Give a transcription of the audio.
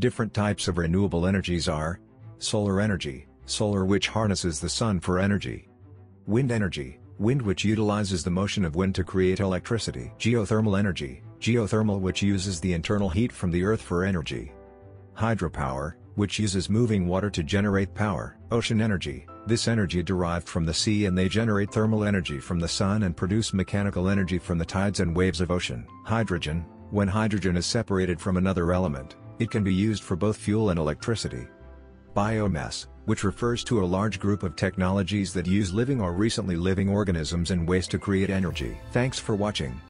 Different types of renewable energies are solar energy, solar which harnesses the sun for energy. Wind energy, wind which utilizes the motion of wind to create electricity. Geothermal energy, geothermal which uses the internal heat from the earth for energy. Hydropower, which uses moving water to generate power. Ocean energy, this energy derived from the sea and they generate thermal energy from the sun and produce mechanical energy from the tides and waves of ocean. Hydrogen, when hydrogen is separated from another element, it can be used for both fuel and electricity. Biomass, which refers to a large group of technologies that use living or recently living organisms and waste to create energy. Thanks for watching.